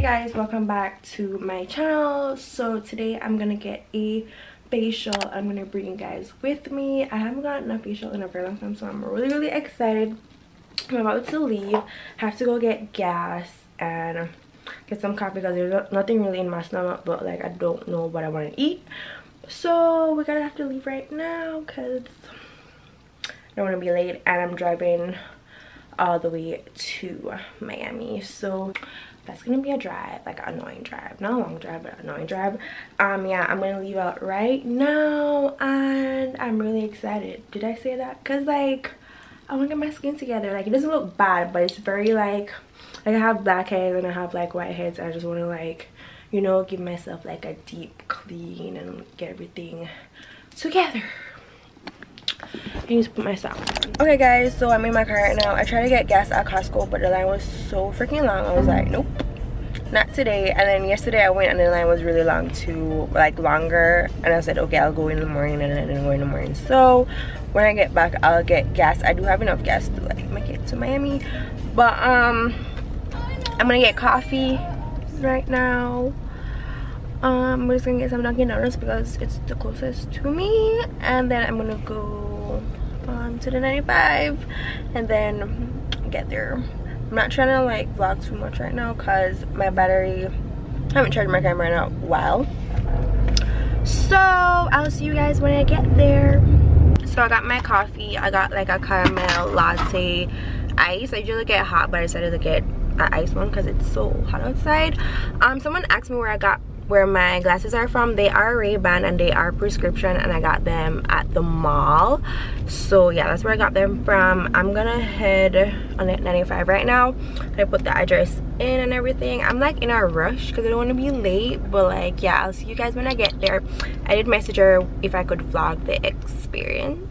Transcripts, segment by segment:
guys welcome back to my channel. So today i'm gonna get a facial i'm gonna bring you guys with me. I haven't gotten a facial in a very long time so i'm really really excited. I'm about to leave. Have to go get gas and get some coffee because there's nothing really in my stomach but like i don't know what i want to eat. So we're gonna have to leave right now because i don't want to be late and i'm driving all the way to miami. So that's gonna be a drive like an annoying drive. Not a long drive but an annoying drive. Um yeah i'm gonna leave out right now and i'm really excited. Did i say that? Because like i want to get my skin together. Like it doesn't look bad but it's very like like i have black hairs and i have like white hairs i just want to like you know give myself like a deep clean and get everything together I to put. Okay guys, so I'm in my car right now. I tried to get gas at Costco, but the line was so freaking long. I was like, nope, not today. And then yesterday I went and the line was really long too, like longer. And I said, okay, I'll go in the morning and then go in the morning. So when I get back, I'll get gas. I do have enough gas to like make it to Miami. But um, I'm gonna get coffee right now. Um, I'm just gonna get some Dunkin' Donuts because it's the closest to me, and then I'm gonna go um, to the 95 and then get there. I'm not trying to like vlog too much right now because my battery, I haven't charged my camera in a while. So I'll see you guys when I get there. So I got my coffee. I got like a caramel latte ice. I usually get hot, but I decided to get an ice one because it's so hot outside. Um, someone asked me where I got where my glasses are from they are ray-ban and they are prescription and i got them at the mall. So yeah that's where i got them from. I'm gonna head on 95 right now. I put the address in and everything. I'm like in a rush because i don't want to be late but like yeah i'll see you guys when i get there. I did message her if i could vlog the experience.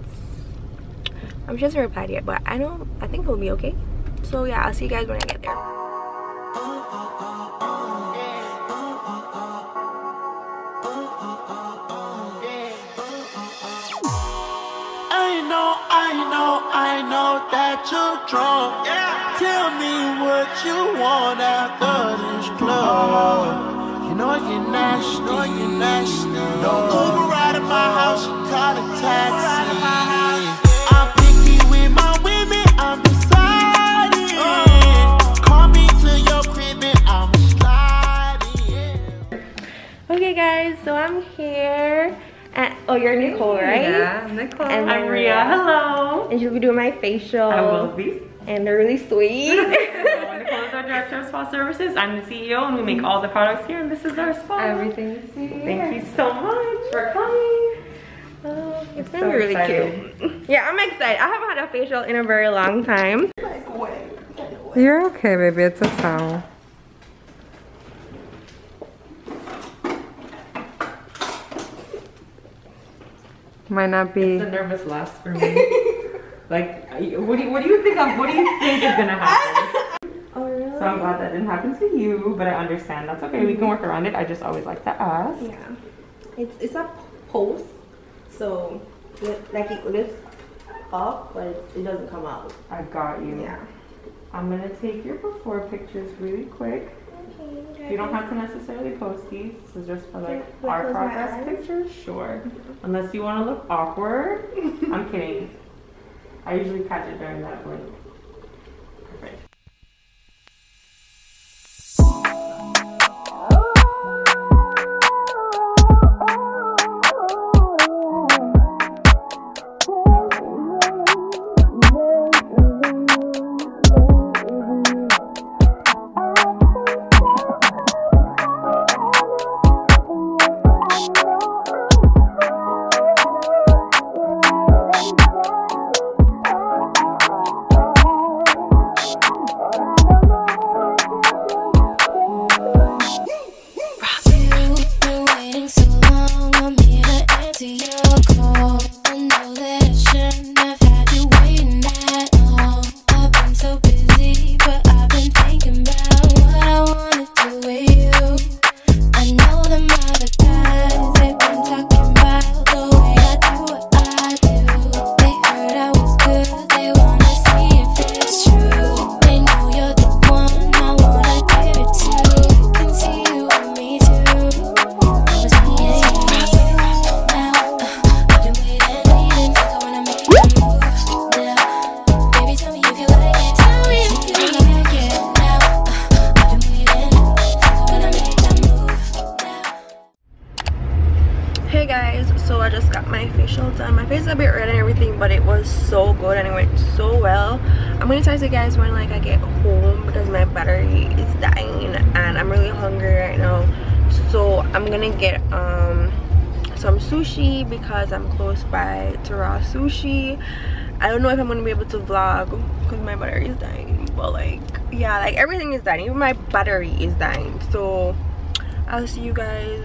I'm just replied yet but i don't i think it'll be okay. So yeah i'll see you guys when i get there know, that you're drunk. Tell me what you want after this club. You know you're nasty, know you're nasty. No Uber right at my house, you call a taxi. I'm picky with my women, I'm deciding. Call me to your crib and I'm sliding. Okay guys, so I'm here at, oh you're Nicole, right? Yeah, Nicole. And I'm then Ria. Uh, Hello. And she'll be doing my facial. I will be. And they're really sweet. Hello, Nicole is our director of spa services. I'm the CEO, and we make all the products here. And this is our spa. Everything you see here. Thank you so much for coming. oh, it's so gonna be really excited. cute. Yeah, I'm excited. I haven't had a facial in a very long time. You're okay, baby. It's a towel. Might not be. It's a nervous laugh for me. like, what do you, what do you think? I'm, what do you think is gonna happen? Oh really? So I'm glad that didn't happen to you, but I understand that's okay. We can work around it. I just always like to ask. Yeah. It's it's a post, so like it lifts up, but it, it doesn't come out. I got you. Yeah. I'm gonna take your before pictures really quick. You don't have to necessarily post these. This is just for like our progress pictures. Sure. Unless you want to look awkward. I'm kidding. I usually catch it during that blink. Guys when like i get home because my battery is dying and i'm really hungry right now. So i'm gonna get um some sushi because i'm close by to raw sushi. I don't know if i'm gonna be able to vlog because my battery is dying but like yeah like everything is dying. Even my battery is dying. So i'll see you guys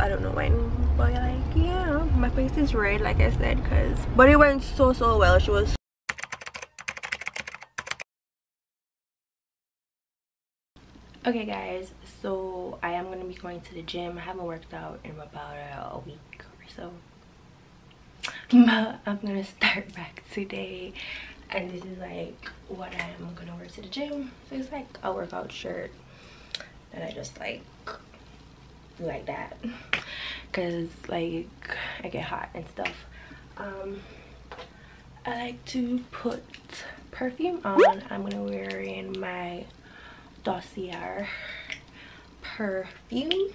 i don't know when but like yeah my face is red like i said because but it went so so well. She was okay guys so i am going to be going to the gym. I haven't worked out in about a, week or so. But i'm gonna start back today and this is like what i'm gonna wear to the gym. So it's like a workout shirt that i just like like that. Because like i get hot and stuff. Um i like to put perfume on. I'm gonna wear in my dossier perfume.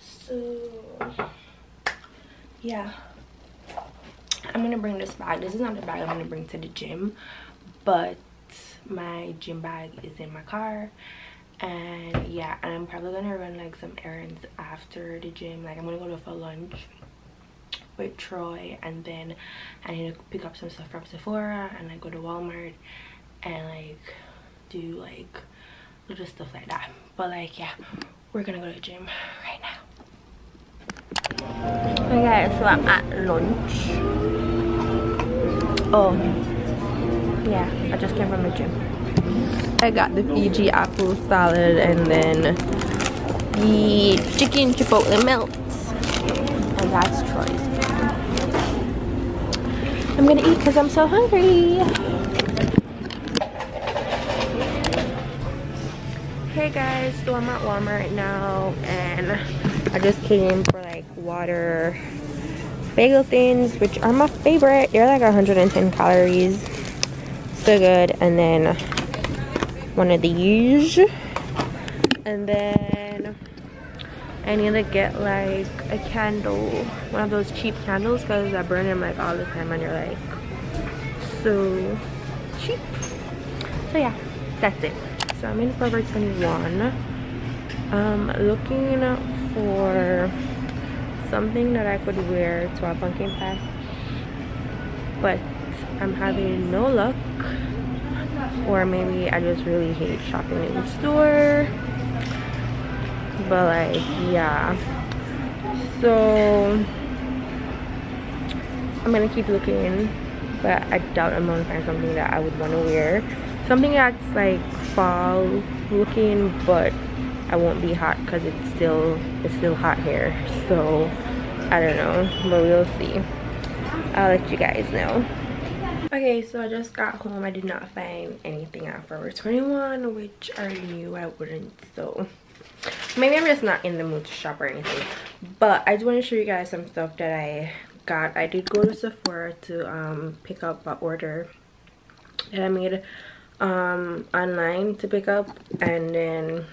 So yeah. I'm gonna bring this bag. This is not the bag i'm gonna bring to the gym but my gym bag is in my car. And yeah and i'm probably gonna run like some errands after the gym. Like i'm gonna go to for lunch with troy and then i need to pick up some stuff from sephora and I go to walmart and like do like little stuff like that but like yeah we're gonna go to the gym right now okay so i'm at lunch oh yeah i just came from the gym I got the Fuji apple salad and then the chicken chipotle melts. And that's Troy's. I'm gonna eat because I'm so hungry. Hey guys, so I'm at Walmart right now and I just came for like water bagel things which are my favorite. They're like 110 calories. So good. And then one of these and then I need to get like a candle one of those cheap candles because I burn them like all the time and you're like so cheap so yeah that's it so I'm in Forever 21 um looking for something that I could wear to a pumpkin patch but I'm having no luck. Or maybe I just really hate shopping in the store. But like yeah. So I'm gonna keep looking but I doubt I'm gonna find something that I would want to wear something that's like fall looking but I won't be hot because it's still it's still hot here so I don't know but we'll see. I'll let you guys know. Okay so i just got home. I did not find anything at forever 21 which i knew i wouldn't so. Maybe i'm just not in the mood to shop or anything but i just want to show you guys some stuff that i got. I did go to sephora to um pick up an order that i made um online to pick up. And then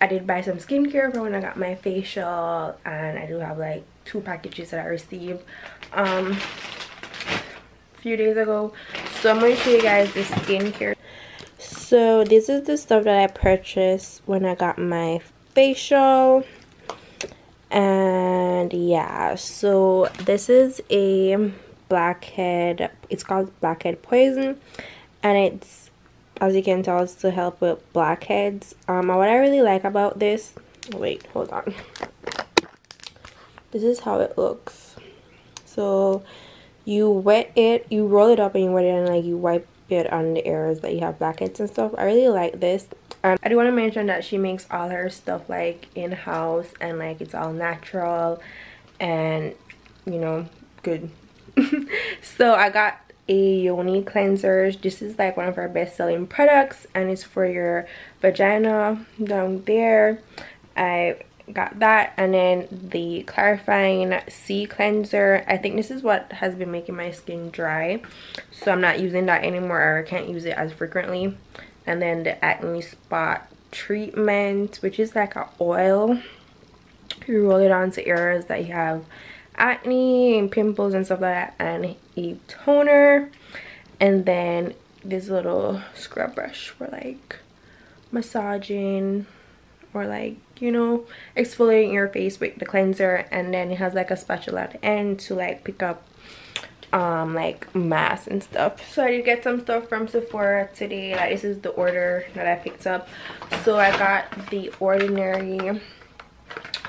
i did buy some skincare for when i got my facial. And i do have like two packages that i received um a few days ago. So i'm going to show you guys the skincare. So this is the stuff that i purchased when i got my facial. And yeah. So this is a blackhead it's called blackhead poison. And it's as you can tell it's to help with blackheads. Um what i really like about this wait hold on. This is how it looks. So you wet it you roll it up and you wet it and like you wipe it on the areas that you have blackheads and stuff. I really like this. Um, i do want to mention that she makes all her stuff like in-house and like it's all natural and you know good. So i got a yoni cleanser. This is like one of our best-selling products and it's for your vagina down there. I got that and then the clarifying c cleanser. I think this is what has been making my skin dry so i'm not using that anymore or i can't use it as frequently. And then the acne spot treatment which is like an oil. You roll it onto areas that you have acne and pimples and stuff like that and a toner and then this little scrub brush for like massaging or like you know exfoliating your face with the cleanser and then it has like a spatula at the end to like pick up um like mask and stuff. So i did get some stuff from sephora today. Like this is the order that i picked up. So i got the ordinary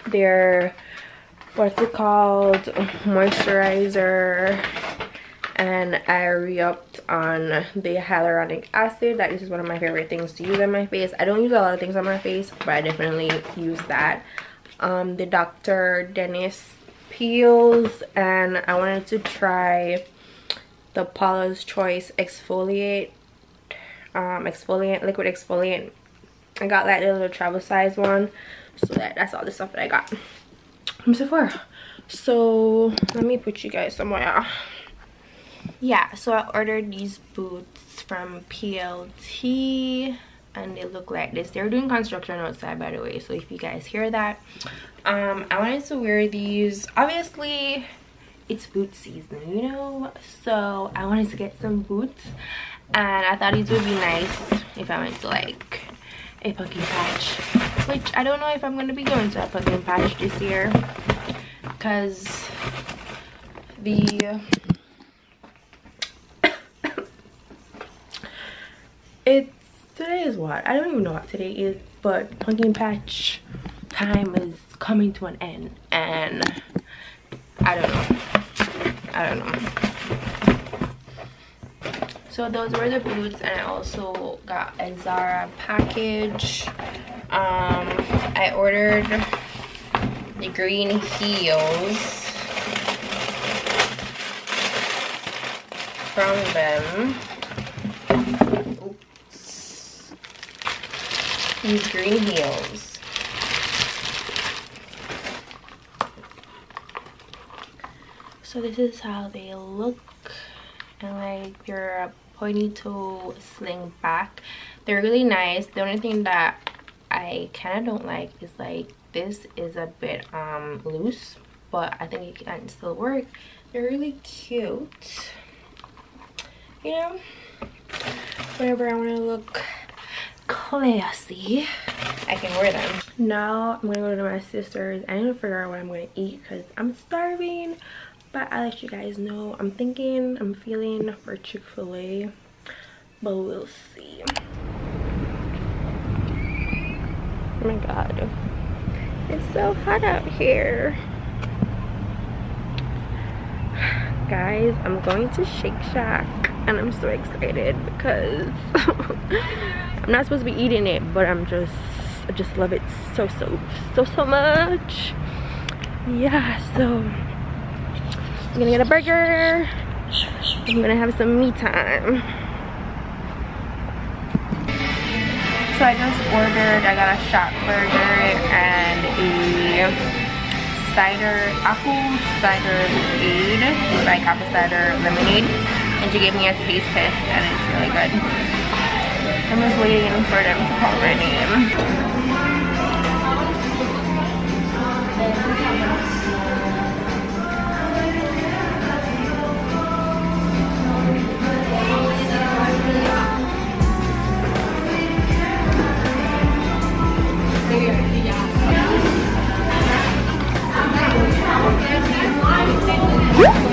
their what's it called? Moisturizer and I re-upped on the hyaluronic acid. That is one of my favorite things to use on my face. I don't use a lot of things on my face but I definitely use that. Um, the Dr. Dennis peels and I wanted to try the Paula's Choice exfoliate um, exfoliant liquid exfoliant. I got that little travel size one so that, that's all the stuff that I got from Sephora so let me put you guys somewhere. Yeah so I ordered these boots from PLT and they look like this. They're doing construction outside by the way so if you guys hear that um i wanted to wear these. Obviously it's boot season you know so i wanted to get some boots and i thought these would be nice if i went to like a pumpkin patch. Which i don't know if i'm going to be going to a pumpkin patch this year. Because the it's today is what? I don't even know what today is but pumpkin patch time is coming to an end and i don't know. I don't know so those were the boots and i also got a zara package. Um i ordered the green heels from them. These green heels. So this is how they look. And like your ponytail sling back. They're really nice. The only thing that I kind of don't like is like this is a bit um loose but I think it can still work. They're really cute. You know, whenever I want to look classy i can wear them now i'm gonna go to my sister's i need to figure out what i'm gonna eat because i'm starving but i'll let you guys know. I'm thinking i'm feeling for chick-fil-a but we'll see. Oh my god. It's so hot out here. Guys i'm going to shake shack and i'm so excited because I'm not supposed to be eating it, but I'm just, I just love it so, so, so, so much. Yeah, so I'm gonna get a burger. I'm gonna have some me time. So I just ordered, I got a shot burger and a cider, apple cider aid, like apple cider lemonade. And she gave me a taste test and it's really good. I'm just waiting for them to call my name. Huh?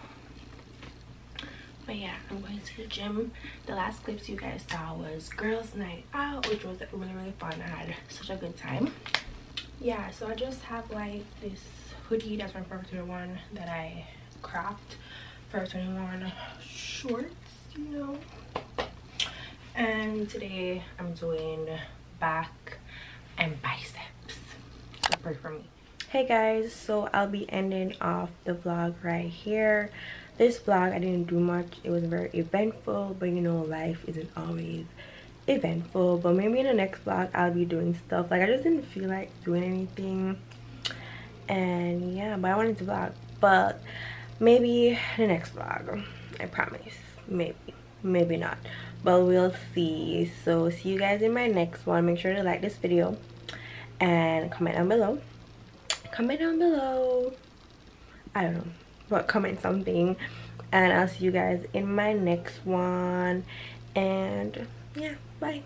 But yeah, I'm going to the gym. The last clips you guys saw was girls' night out, which was really really fun. I had such a good time. Yeah, so I just have like this hoodie that's my Forever 21 that I cropped. Forever 21 shorts, you know. And today I'm doing back and biceps. So pray for me. Hey guys, so I'll be ending off the vlog right here. This vlog I didn't do much. It was very eventful, but you know life isn't always eventful. But maybe in the next vlog I'll be doing stuff. Like I just didn't feel like doing anything. And yeah, but I wanted to vlog. But maybe the next vlog. I promise. Maybe. Maybe not but we'll see so see you guys in my next one make sure to like this video and comment down below comment down below i don't know but comment something and i'll see you guys in my next one. And yeah bye